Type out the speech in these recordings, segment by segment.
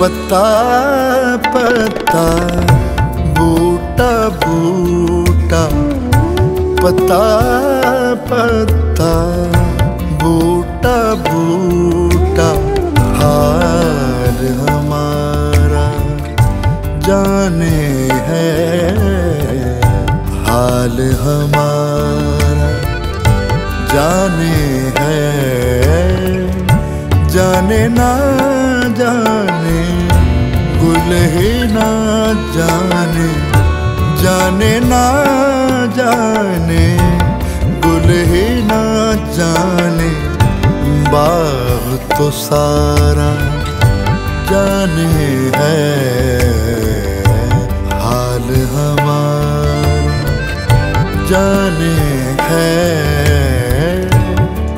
पत्ता पत्ता, बूटा बूटा। पत्ता पत्ता, बूटा बूटा। हाल हमारा जाने है, हाल हमारा जाने है। जाने ना जाने जाने ना जाने गुल ही ना जाने, बाग तो सारा जाने है, हाल हमारा जाने है।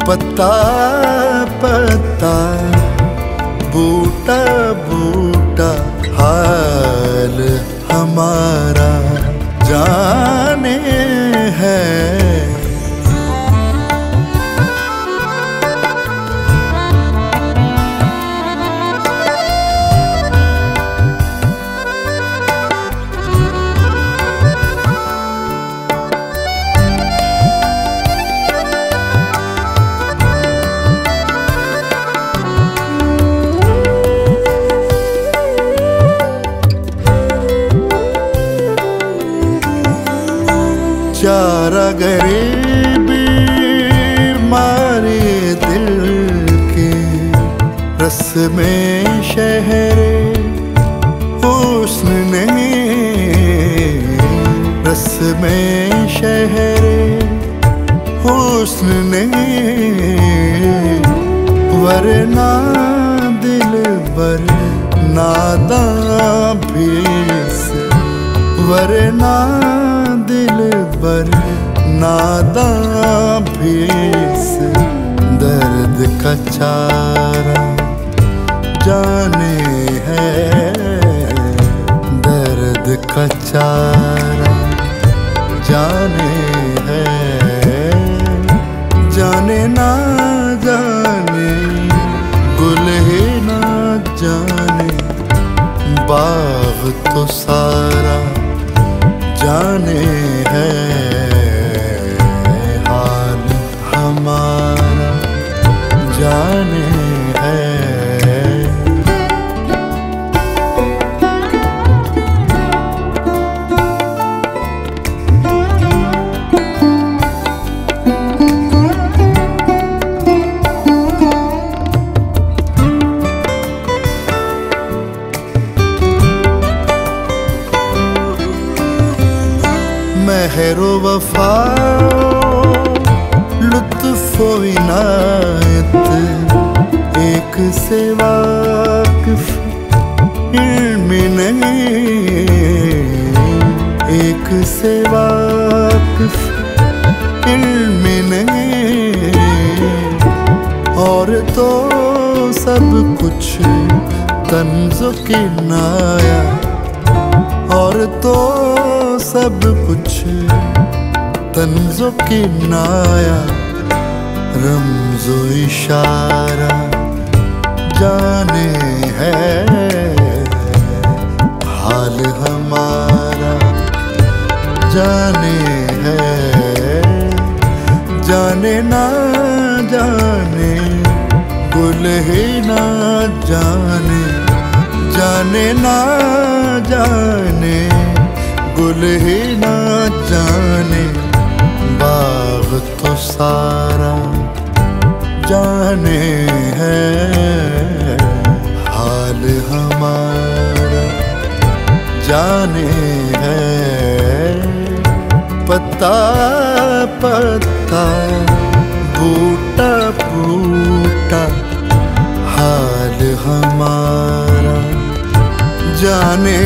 पत्ता पत्ता बूटा बूटा, हाल हमारा जाने हुस्न वरना दिल बर नादा भी से वरना दिल बर नादा भीस। दर्द का चारा जाने है, दर्द का चारा जाने है। जाने ना जाने गुल है ना जाने बाग तो सारा जाने है हाल हमारा। महरो वफा, लुत्फ इनायत, एक से वाकिफ, इल्म एक से वाकिफ, इल्म और तो सब कुछ तंजो की नाया। और तो सब कुछ तंजो की नाया, रमजो इशारा जाने है। हाल हमारा जाने है। जाने ना जाने गुल ही ना जाने। जाने ना जाने, गुल ही ना जाने, बाग तो सारा जाने है। हाल हमारा जाने है। पत्ता पत्ता, बूटा बूटा, हाल हमारा जाने